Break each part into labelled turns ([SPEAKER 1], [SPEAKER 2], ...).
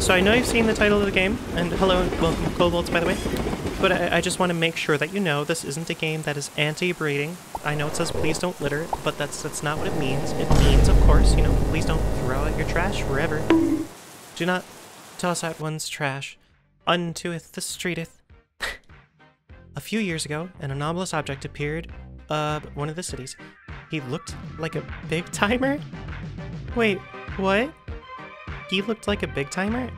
[SPEAKER 1] So I know you've seen the title of the game, and hello and welcome Kobolds, by the way. But I, I just want to make sure that you know this isn't a game that is anti-breeding. I know it says please don't litter, but that's that's not what it means. It means, of course, you know, please don't throw out your trash wherever. Do not toss out one's trash untoeth the streeteth. a few years ago, an anomalous object appeared uh one of the cities. He looked like a big timer? Wait, what? He looked like a big timer?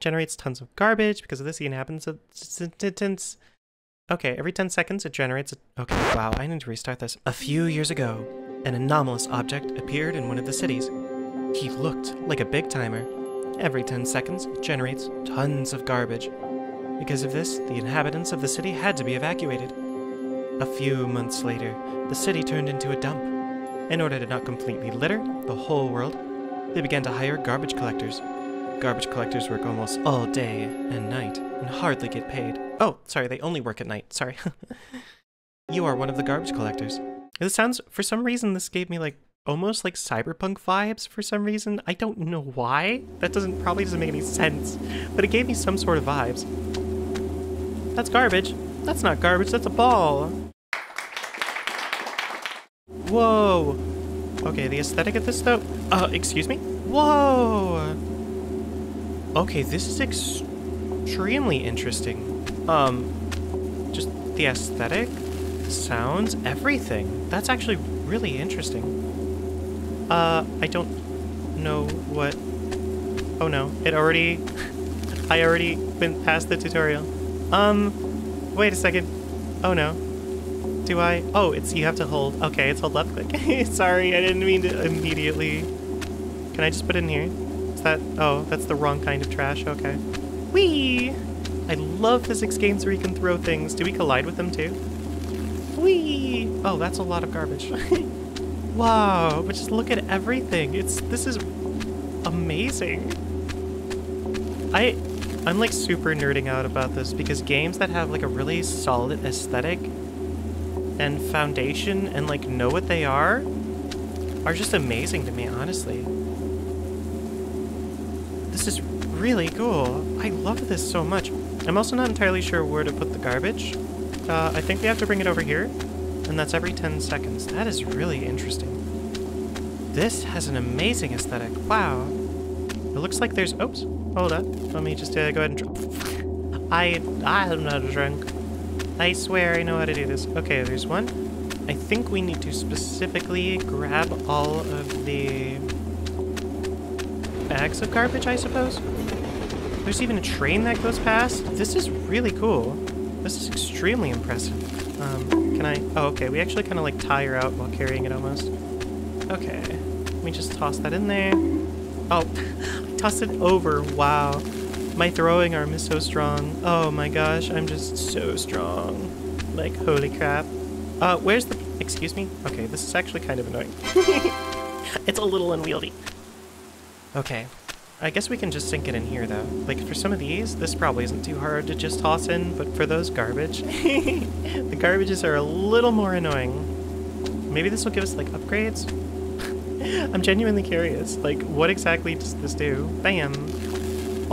[SPEAKER 1] Generates tons of garbage because of this. Even happens a sentence. Okay, every 10 seconds it generates a. Okay, wow, I need to restart this. A few years ago, an anomalous object appeared in one of the cities. He looked like a big timer. Every 10 seconds it generates tons of garbage. Because of this, the inhabitants of the city had to be evacuated. A few months later, the city turned into a dump. In order to not completely litter the whole world, they began to hire garbage collectors. Garbage collectors work almost all day and night and hardly get paid. Oh, sorry, they only work at night. Sorry. you are one of the garbage collectors. This sounds, for some reason, this gave me like almost like cyberpunk vibes for some reason. I don't know why. That doesn't probably doesn't make any sense, but it gave me some sort of vibes. That's garbage. That's not garbage, that's a ball. Whoa. Okay, the aesthetic of this though. Uh, excuse me? Whoa. Okay, this is extremely interesting. Um, just the aesthetic, the sounds, everything. That's actually really interesting. Uh, I don't know what... Oh no, it already... I already went past the tutorial. Um, wait a second. Oh no. Do I? Oh, it's you have to hold. Okay, it's hold left click. Sorry, I didn't mean to immediately. Can I just put it in here? Is that? Oh, that's the wrong kind of trash. Okay. Whee! I love physics games where you can throw things. Do we collide with them too? Whee! Oh, that's a lot of garbage. wow, but just look at everything. It's this is amazing. I I'm like super nerding out about this because games that have like a really solid aesthetic and foundation and like know what they are are just amazing to me, honestly. This is really cool. I love this so much. I'm also not entirely sure where to put the garbage. Uh, I think we have to bring it over here, and that's every 10 seconds. That is really interesting. This has an amazing aesthetic. Wow. It looks like there's... Oops. Hold on. Let me just uh, go ahead and... I... I'm not drunk. I swear I know how to do this. Okay, there's one. I think we need to specifically grab all of the bags of garbage, I suppose? There's even a train that goes past. This is really cool. This is extremely impressive. Um, can I... Oh, okay. We actually kind of like tire out while carrying it almost. Okay. Let me just toss that in there. Oh, I tossed it over. Wow. My throwing arm is so strong. Oh my gosh, I'm just so strong. Like, holy crap. Uh, where's the... Excuse me? Okay, this is actually kind of annoying. it's a little unwieldy. Okay. I guess we can just sink it in here, though. Like, for some of these, this probably isn't too hard to just toss in, but for those garbage, the garbages are a little more annoying. Maybe this will give us, like, upgrades? I'm genuinely curious. Like, what exactly does this do? Bam!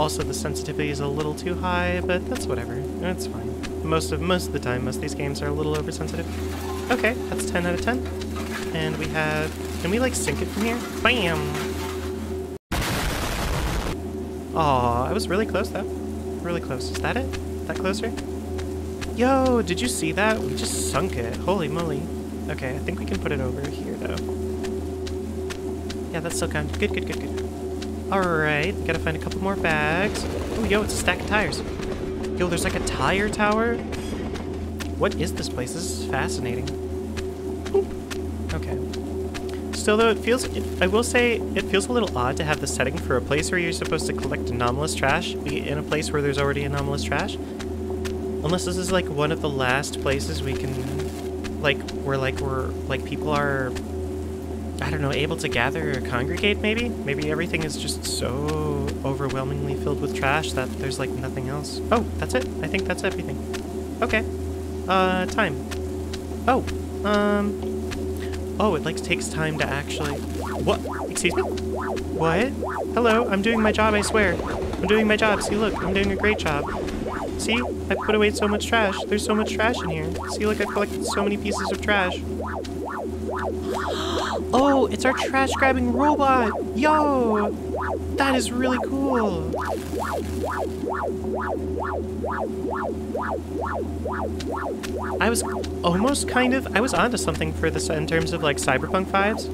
[SPEAKER 1] Also, the sensitivity is a little too high, but that's whatever. That's fine. Most of most of the time, most of these games are a little oversensitive. Okay, that's 10 out of 10. And we have... Can we, like, sink it from here? Bam! Aw, I was really close though. Really close. Is that it? Is that closer? Yo, did you see that? We just sunk it. Holy moly. Okay, I think we can put it over here though. Yeah, that's still kind good, good, good, good. Alright, gotta find a couple more bags. Oh, yo, it's a stack of tires. Yo, there's like a tire tower? What is this place? This is fascinating. Okay. Still though, it feels, it, I will say, it feels a little odd to have the setting for a place where you're supposed to collect anomalous trash be in a place where there's already anomalous trash. Unless this is like one of the last places we can, like, where like we're, like people are, I don't know, able to gather or congregate maybe? Maybe everything is just so overwhelmingly filled with trash that there's like nothing else. Oh, that's it? I think that's everything. Okay. Uh, time. Oh, um, Oh, it like takes time to actually... What? Excuse me? What? Hello, I'm doing my job, I swear. I'm doing my job. See, look, I'm doing a great job. See? I put away so much trash. There's so much trash in here. See, look, I collected so many pieces of trash. Oh, it's our trash grabbing robot! Yo! That is really cool! I was almost kind of, I was onto something for this in terms of like cyberpunk vibes.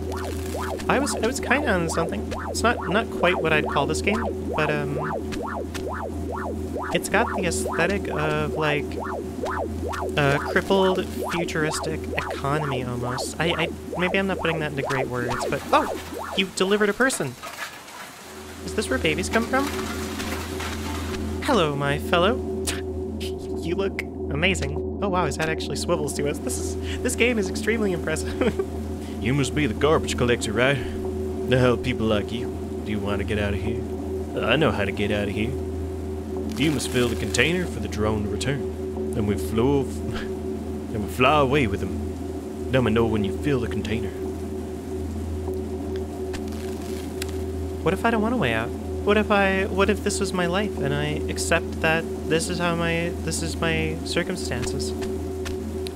[SPEAKER 1] I was, I was kind of on something. It's not, not quite what I'd call this game, but um, it's got the aesthetic of like a crippled futuristic economy almost. I, I maybe I'm not putting that into great words, but oh, you delivered a person. Is this where babies come from? Hello, my fellow. you look amazing. Oh wow, his head actually swivels to us. This is this game is extremely impressive.
[SPEAKER 2] You must be the garbage collector, right? Hell people like you. Do you want to get out of here? I know how to get out of here. You must fill the container for the drone to return. Then we flew then we fly away with them. Let me know when you fill the container.
[SPEAKER 1] What if I don't want to way out? What if I what if this was my life and I accept that this is how my this is my circumstances?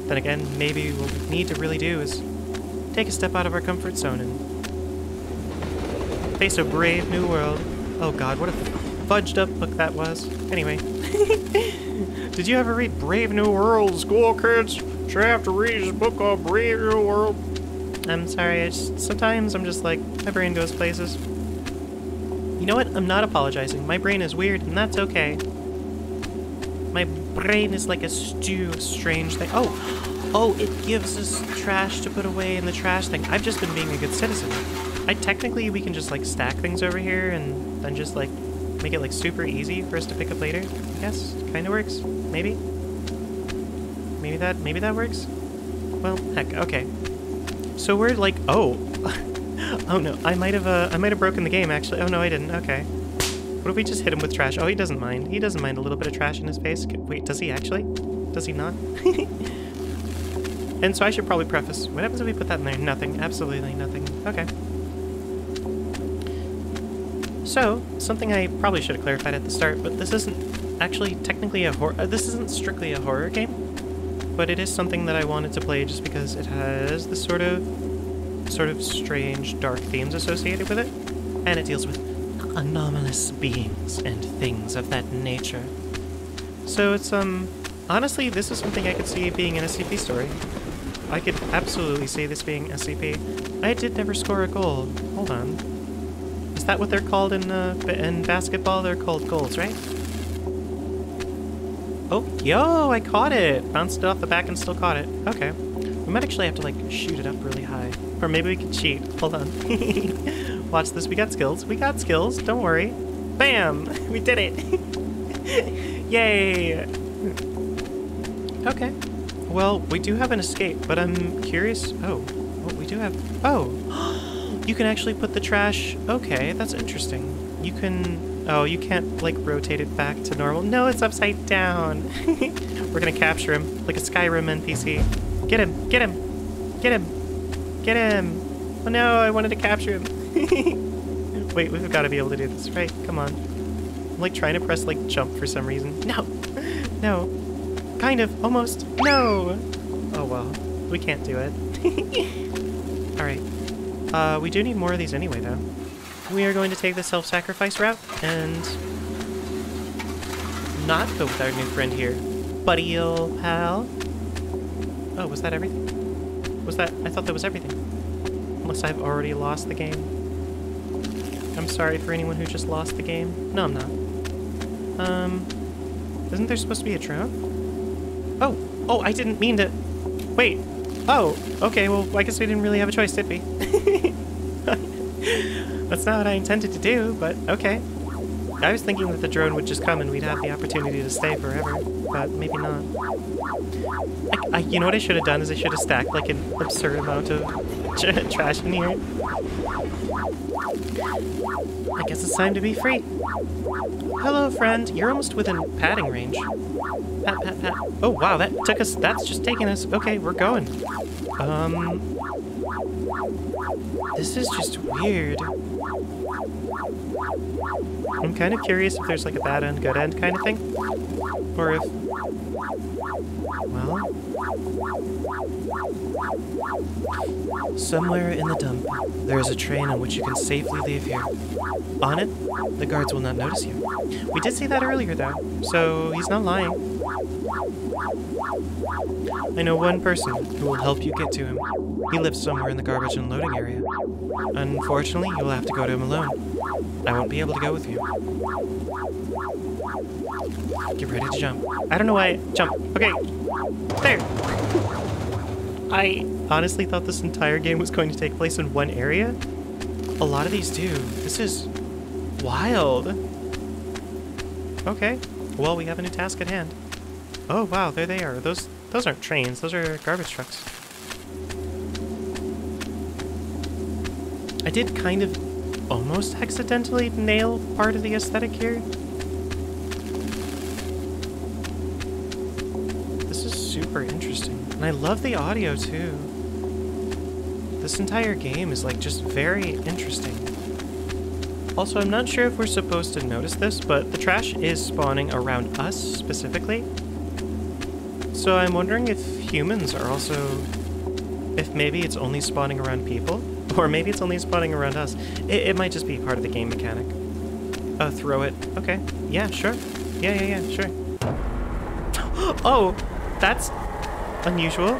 [SPEAKER 1] Then again, maybe what we need to really do is take a step out of our comfort zone and face a brave new world. Oh god, what a fudged up book that was. Anyway. Did you ever read Brave New World, school kids? Sure have to read this book called Brave New World. I'm sorry, just, sometimes I'm just like, my brain goes places. You know what? I'm not apologizing. My brain is weird, and that's okay. My brain is like a stew of strange things. Oh, oh, it gives us trash to put away in the trash thing. I've just been being a good citizen. I technically we can just like stack things over here and then just like make it like super easy for us to pick up later. I guess kind of works. Maybe. Maybe that maybe that works. Well, heck. Okay. So we're like oh. oh no, I might have uh, I might have broken the game actually. Oh no, I didn't. Okay. What if we just hit him with trash? Oh, he doesn't mind. He doesn't mind a little bit of trash in his face. Wait, does he actually? Does he not? and so I should probably preface, what happens if we put that in there? Nothing. Absolutely nothing. Okay. So, something I probably should have clarified at the start, but this isn't actually technically a horror... Uh, this isn't strictly a horror game, but it is something that I wanted to play just because it has this sort of sort of strange dark themes associated with it, and it deals with anomalous beings and things of that nature. So it's, um, honestly, this is something I could see being an SCP story. I could absolutely see this being SCP. I did never score a goal. Hold on. That what they're called in, uh, in basketball? They're called goals, right? Oh, yo, I caught it! Bounced it off the back and still caught it. Okay. We might actually have to, like, shoot it up really high. Or maybe we can cheat. Hold on. Watch this. We got skills. We got skills. Don't worry. Bam! We did it! Yay! Okay. Well, we do have an escape, but I'm curious... Oh. Oh, we do have... Oh! You can actually put the trash... Okay, that's interesting. You can... Oh, you can't, like, rotate it back to normal. No, it's upside down. We're gonna capture him, like a Skyrim NPC. Get him! Get him! Get him! Get him! Oh no, I wanted to capture him. Wait, we've got to be able to do this, right? Come on. I'm, like, trying to press, like, jump for some reason. No! No. Kind of. Almost. No! Oh, well. We can't do it. Alright. Uh, we do need more of these anyway, though. We are going to take the self-sacrifice route and not go with our new friend here. Buddy old pal. Oh, was that everything? Was that... I thought that was everything. Unless I've already lost the game. I'm sorry for anyone who just lost the game. No, I'm not. Um... Isn't there supposed to be a drone? Oh! Oh, I didn't mean to... Wait. Oh, okay, well, I guess we didn't really have a choice, did we? That's not what I intended to do, but okay. I was thinking that the drone would just come and we'd have the opportunity to stay forever, but maybe not. I, I, you know what I should have done is I should have stacked like an absurd amount of trash in here. I guess it's time to be free. Hello, friend. You're almost within padding range. Pat, pat, pat. Oh, wow, that took us... That's just taking us... Okay, we're going. Um... This is just weird. I'm kind of curious if there's like a bad end, good end kind of thing. Or if... Well... Somewhere in the dump, there is a train on which you can safely leave here. On it, the guards will not notice you. We did see that earlier, though, so he's not lying. I know one person who will help you get to him. He lives somewhere in the garbage unloading area. Unfortunately, you will have to go to him alone. I won't be able to go with you. Get ready to jump. I don't know why. Jump. Okay. There. I honestly thought this entire game was going to take place in one area. A lot of these do. This is wild. Okay. Well, we have a new task at hand. Oh, wow, there they are. Those those aren't trains. Those are garbage trucks. I did kind of almost accidentally nail part of the aesthetic here. And I love the audio too. This entire game is like just very interesting. Also, I'm not sure if we're supposed to notice this, but the trash is spawning around us specifically. So I'm wondering if humans are also... If maybe it's only spawning around people? Or maybe it's only spawning around us. It, it might just be part of the game mechanic. Uh, throw it. Okay. Yeah, sure. Yeah, yeah, yeah, sure. oh, that's unusual.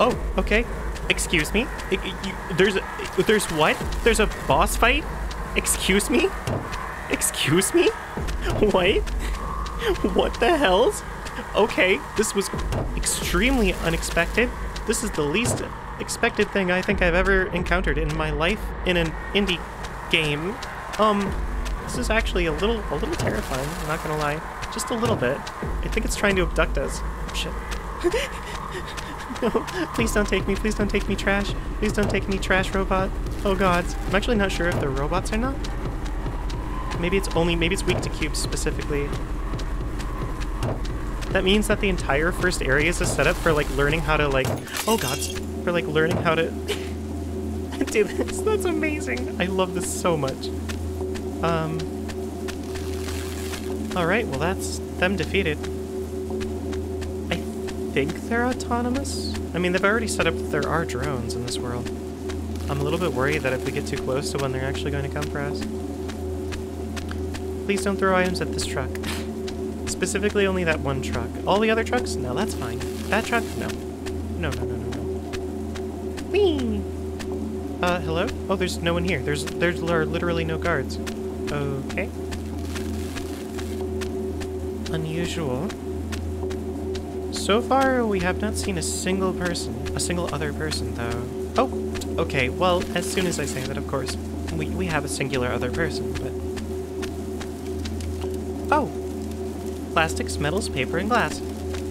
[SPEAKER 1] Oh, okay. Excuse me? I- I- you- there's a, there's what? There's a boss fight? Excuse me? Excuse me? What? What the hells? Okay, this was extremely unexpected. This is the least expected thing I think I've ever encountered in my life in an indie game. Um, this is actually a little a little terrifying, I'm not gonna lie. Just a little bit. I think it's trying to abduct us. Oh, shit. no, please don't take me, please don't take me, trash. Please don't take me, trash robot. Oh gods. I'm actually not sure if they're robots or not. Maybe it's only, maybe it's weak to cubes specifically. That means that the entire first area is a setup for like learning how to like, oh gods, for like learning how to do this. That's amazing. I love this so much. Um. All right, well that's them defeated. Think they're autonomous. I mean, they've already set up that there are drones in this world. I'm a little bit worried that if we get too close to when they're actually going to come for us. Please don't throw items at this truck. Specifically only that one truck. All the other trucks? No, that's fine. That truck? No. No, no, no, no, no. Whee! Uh, hello? Oh, there's no one here. There's there's li- literally no guards. Okay. Unusual. So far, we have not seen a single person. A single other person, though. Oh, okay. Well, as soon as I say that, of course, we, we have a singular other person, but... Oh! Plastics, metals, paper, and glass.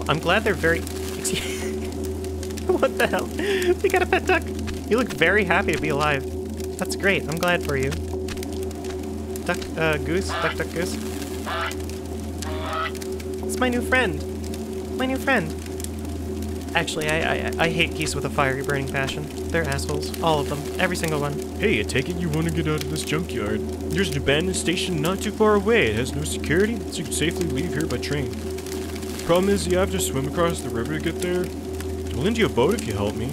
[SPEAKER 1] I'm glad they're very... what the hell? We got a pet duck! You look very happy to be alive. That's great. I'm glad for you. Duck, uh, goose? Duck, duck, goose? It's my new friend. My new friend. Actually, I, I, I hate geese with a fiery burning passion. They're assholes. All of them. Every single one.
[SPEAKER 2] Hey, I take it you want to get out of this junkyard. There's an abandoned station not too far away. It has no security, so you can safely leave here by train. Problem is, you have to swim across the river to get there. I'll lend you a boat if you help me.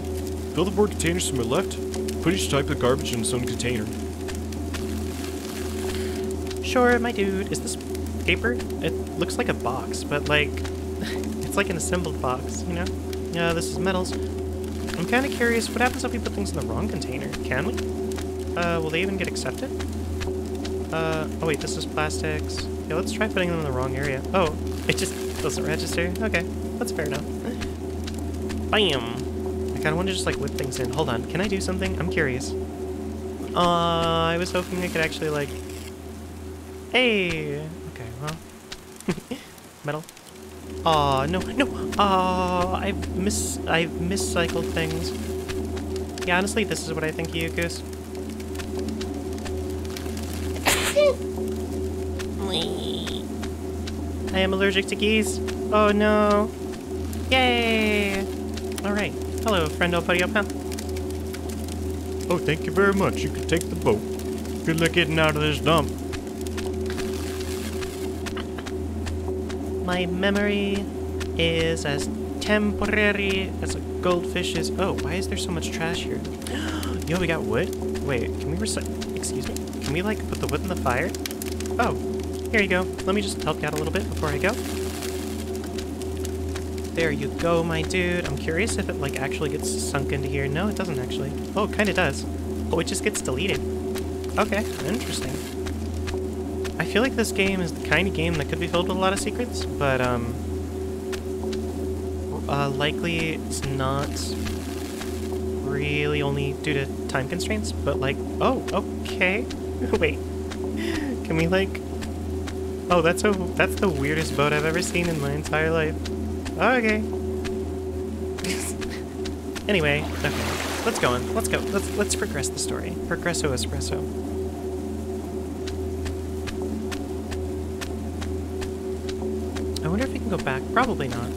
[SPEAKER 2] Fill the board containers to my left. Put each type of garbage in its own container.
[SPEAKER 1] Sure, my dude. Is this paper? It looks like a box, but like, it's like an assembled box, you know? Yeah, this is metals. I'm kind of curious, what happens if we put things in the wrong container? Can we? Uh, will they even get accepted? Uh, oh wait, this is plastics. Yeah, let's try putting them in the wrong area. Oh, it just doesn't register. Okay, that's fair enough. Bam! I kind of want to just like whip things in. Hold on, can I do something? I'm curious. Uh, I was hoping I could actually like Hey! Okay, well. Metal. Aw, no, no! Aw, I've mis- I've miscycled things. Yeah, honestly, this is what I think of you, Goose. I am allergic to geese. Oh no. Yay! Alright. Hello, friendo buddy pal.
[SPEAKER 2] Oh, thank you very much. You can take the boat. Good luck getting out of this dump.
[SPEAKER 1] My memory is as temporary as a goldfish is. Oh, why is there so much trash here? Yo, we got wood? Wait, can we? Excuse me? Can we, like, put the wood in the fire? Oh, here you go. Let me just help you out a little bit before I go. There you go, my dude. I'm curious if it, like, actually gets sunk into here. No, it doesn't actually. Oh, it kind of does. Oh, it just gets deleted. Okay, interesting. I feel like this game is the kind of game that could be filled with a lot of secrets, but, um... Uh, likely it's not really only due to time constraints, but like, oh, okay. Wait, can we like, oh, that's a, that's the weirdest boat I've ever seen in my entire life. Okay. anyway, okay, let's go on. Let's go. Let's let's progress the story. Progresso espresso. Go back. Probably not.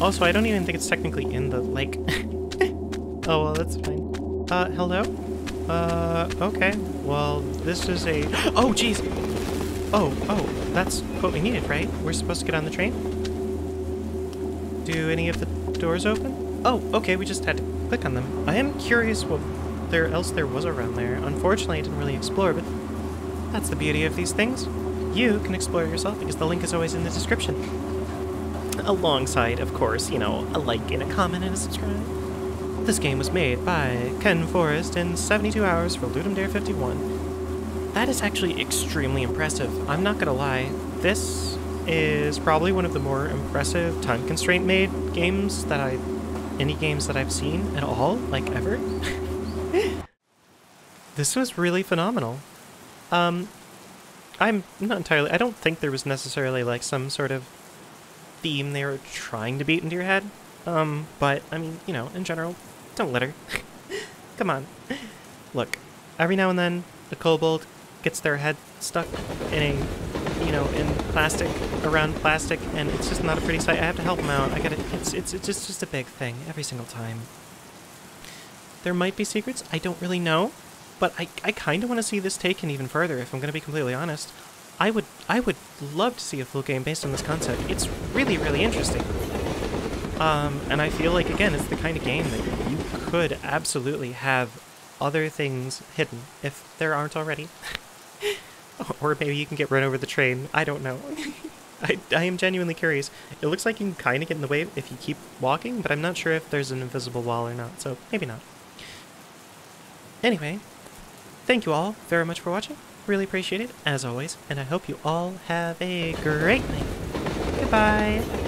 [SPEAKER 1] Also, I don't even think it's technically in the lake. oh, well, that's fine. Uh, hello? Uh, okay. Well, this is a... Oh, jeez! Oh, oh, that's what we needed, right? We're supposed to get on the train? Do any of the doors open? Oh, okay, we just had to click on them. I am curious what there else there was around there. Unfortunately, I didn't really explore, but that's the beauty of these things. You can explore yourself because the link is always in the description alongside, of course, you know, a like and a comment and a subscribe. This game was made by KenForest in 72 hours for Ludum Dare 51. That is actually extremely impressive. I'm not gonna lie, this is probably one of the more impressive time constraint made games that I, any games that I've seen at all, like ever. this was really phenomenal. Um, I'm not entirely, I don't think there was necessarily like some sort of theme they were trying to beat into your head. Um, but, I mean, you know, in general, don't litter. Come on. Look, every now and then, the kobold gets their head stuck in a, you know, in plastic, around plastic, and it's just not a pretty sight. I have to help them out. I gotta, it's, it's, it's just, just a big thing every single time. There might be secrets, I don't really know, but I, I kind of want to see this taken even further, if I'm to be completely honest. I would I would love to see a full game based on this concept. It's really, really interesting. Um, and I feel like, again, it's the kind of game that you could absolutely have other things hidden if there aren't already. or maybe you can get run over the train. I don't know. I, I am genuinely curious. It looks like you can kind of get in the way if you keep walking, but I'm not sure if there's an invisible wall or not, so maybe not. Anyway, thank you all very much for watching. Really appreciate it, as always, and I hope you all have a great night. Goodbye.